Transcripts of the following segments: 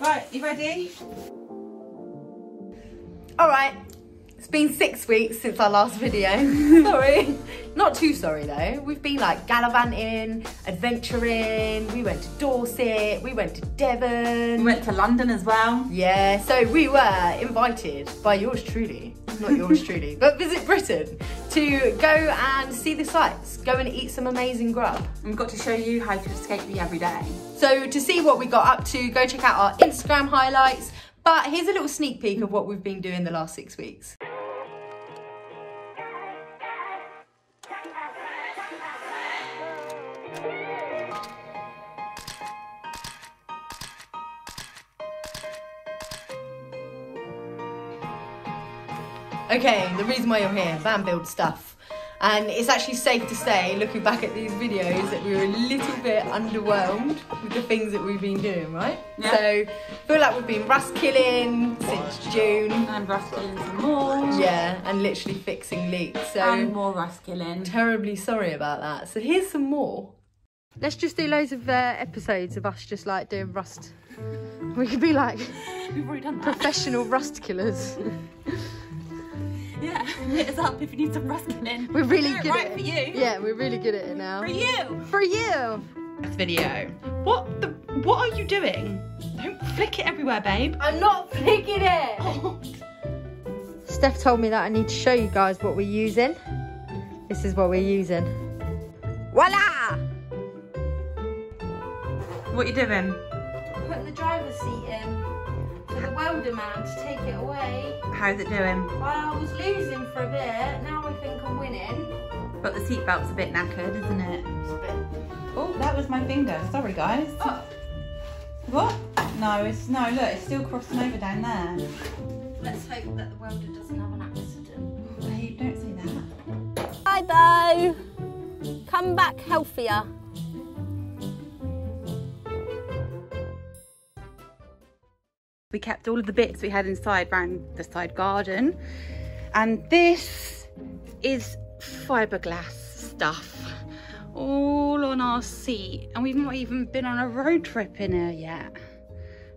Right, you ready? All right. It's been six weeks since our last video. sorry. Not too sorry though. We've been like gallivanting, adventuring. We went to Dorset. We went to Devon. We went to London as well. Yeah, so we were invited by yours truly, not yours truly, but Visit Britain to go and see the sights, go and eat some amazing grub. And we've got to show you how to escape the everyday. So to see what we got up to, go check out our Instagram highlights. But here's a little sneak peek of what we've been doing the last six weeks. Okay, the reason why you're here, van build stuff. And it's actually safe to say, looking back at these videos, that we were a little bit underwhelmed with the things that we've been doing, right? Yeah. So, I feel like we've been rust killing since June. And rust killing some more. Yeah, and literally fixing leaks. So, And more rust killing. terribly sorry about that. So, here's some more. Let's just do loads of uh, episodes of us just like doing rust. We could be like We've already done that. professional rust killers. Yeah, hit us up if you need some rust killing. We're really Do it good right at for it. you. Yeah, we're really good at it now. For you. For you. this video. What the? What are you doing? Don't flick it everywhere, babe. I'm not flicking it. Steff told me that I need to show you guys what we're using. This is what we're using. Voila! What are you doing? Putting the driver's seat in for the welder man to take it away. How's it doing? Well, I was losing for a bit. Now I think I'm winning. But the seatbelt's a bit knackered, isn't it? It's a bit. Oh, that was my finger. Sorry, guys. Oh, What? No, it's no. Look, it's still crossing over down there. let's hope that the welder doesn't have an accident. Babe, don't say that. Bye, Bo. Come back healthier. We kept all of the bits we had inside around the side garden. And this is fiberglass stuff all on our seat. And we've not even been on a road trip in here yet.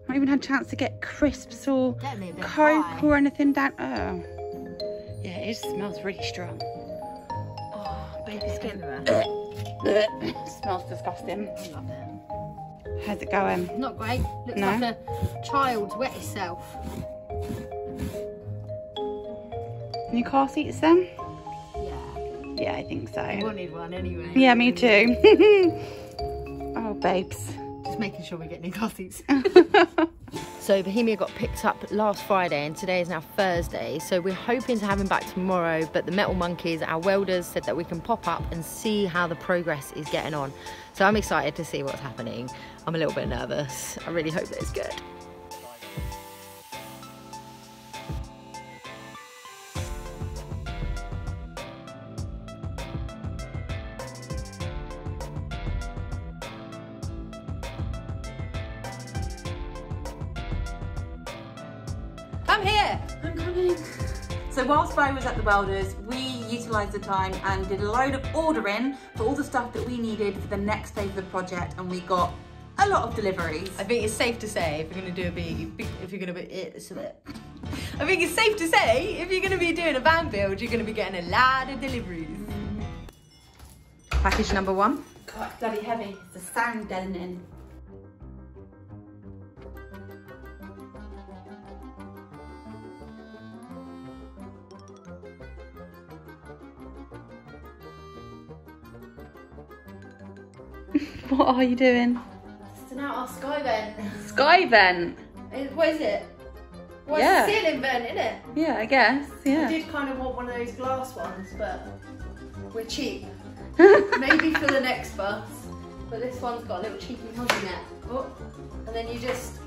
Not even had a chance to get crisps or Get me a bit coke high. or anything down. Oh, yeah, it smells really strong. Oh, baby skin. smells disgusting. How's it going? Not great. Looks No? like a child's wet itself. New car seats then? Yeah. Yeah, I think so. I wanted one anyway. Yeah, me too. oh, babes. Just making sure we get new car seats. so Bohemia got picked up last Friday and today is now Thursday. So we're hoping to have him back tomorrow. But the Metal Monkeys, our welders, said that we can pop up and see how the progress is getting on. So I'm excited to see what's happening. I'm a little bit nervous. I really hope that it's good. So whilst Bo was at the welders, we utilised the time and did a load of ordering for all the stuff that we needed for the next phase of the project and we got a lot of deliveries. I think it's safe to say if you're going to do a big, if you're going to be, it's a bit. I think it's safe to say if you're going to be doing a van build, you're going to be getting a lot of deliveries. Mm-hmm. Package number one. God, bloody heavy. It's a sound deadening. what are you doing? Testing out our sky vent. Sky vent. Eh, What is it? Well, Yeah. it's a ceiling vent, isn't it? Yeah, I guess. I Yeah. did kind of want one of those glass ones, but we're cheap. Maybe for the next bus. But this one's got a little cheeky hug in it. Oh, and then you just,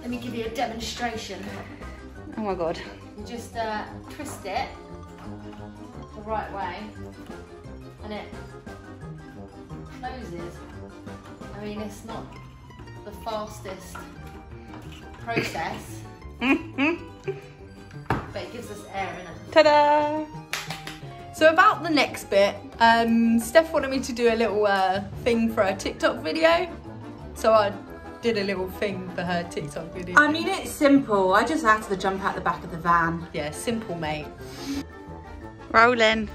let me give you a demonstration. Oh my god. You just uh, twist it the right way and it closes. I mean, it's not the fastest process, but it gives us air in it. Ta-da! So about the next bit, um, Steff wanted me to do a little uh, thing for a TikTok video. So I did a little thing for her TikTok video. I mean, it's simple. I just had to jump out the back of the van. yeah, simple, mate. Rolling.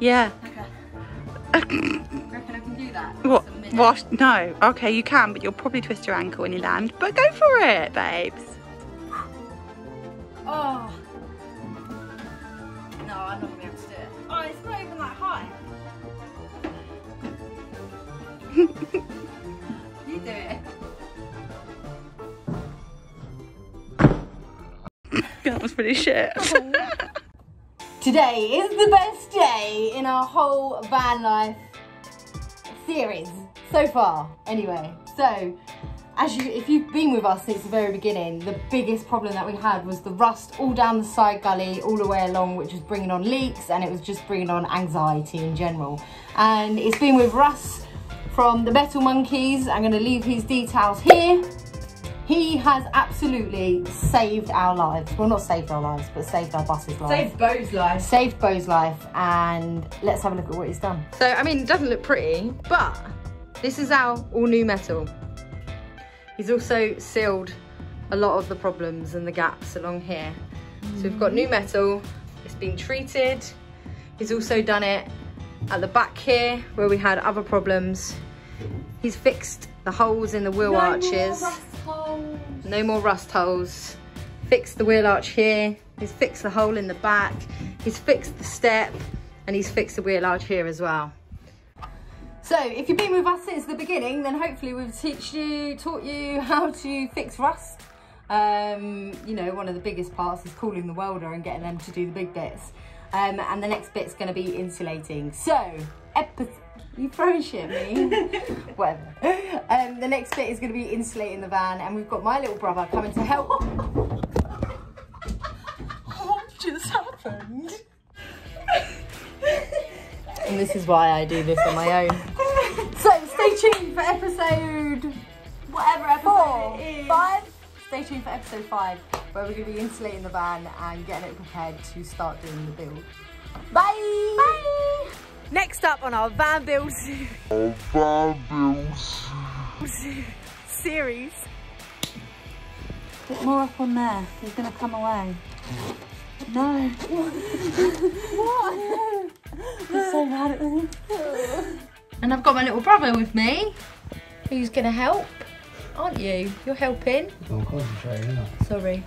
Yeah. reckon I can do that? What? Wash? No. Okay, you can, but you'll probably twist your ankle when you land. But go for it, babes. Oh. No, I'm not gonna be able to do it. Oh, it's not even that high. you do it. That was pretty shit. Oh, Today is the best day in our whole van life series so far. Anyway, so as you, if you've been with us since the very beginning, the biggest problem that we had was the rust all down the side gully, all the way along, which was bringing on leaks and it was just bringing on anxiety in general. And it's been with Russ from the Metal Monkeys. I'm going to leave his details here. He has absolutely saved our lives. Well, not saved our lives, but saved our bus's life. Saved Bo's life. Saved Bo's life, and let's have a look at what he's done. So, I mean, it doesn't look pretty, but this is our all new metal. He's also sealed a lot of the problems and the gaps along here. So we've got new metal, it's been treated. He's also done it at the back here where we had other problems. He's fixed the holes in the wheel arches. No more rust holes. Fixed the wheel arch here. He's fixed the hole in the back. He's fixed the step and he's fixed the wheel arch here as well. So if you've been with us since the beginning, then hopefully we've teach you, taught you how to fix rust. Um, you know, one of the biggest parts is calling the welder and getting them to do the big bits. Um, and the next bit's going to be insulating. So, epi- you throwing shit at me? Whatever. Um, the next bit is going to be insulating the van, and we've got my little brother coming to help. what just happened? and this is why I do this on my own. So stay tuned for episode, whatever episode Four, five. Stay tuned for episode five, where we're going to be insulating the van and getting it prepared to start doing the build. Bye. Bye. Next up on our van build series. Bit more up on there. He's gonna come away. No. what? I'm so mad at me. And I've got my little brother with me, who's going to help, aren't you? You're helping. I'm concentrating, Sorry.